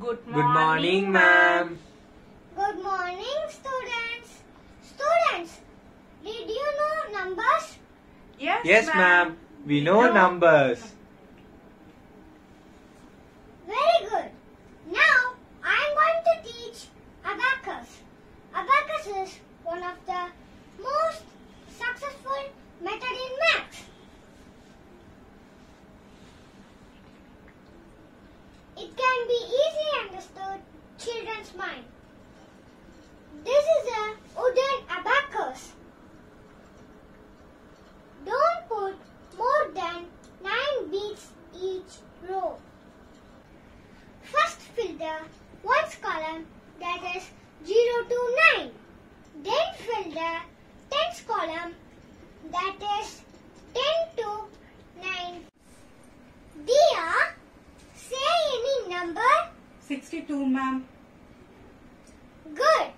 Good Good morning, ma'am. Good morning, students. Students, did you know numbers? Yes, Yes, ma'am. We know No. numbers. Very good. Now, I'm going to teach abacus. Abacus is one of the most successful method in maths. It can be easily column that is 0 to 9. Then fill the tens column that is 10 to 9. Dia, say any number. 62, ma'am. Good.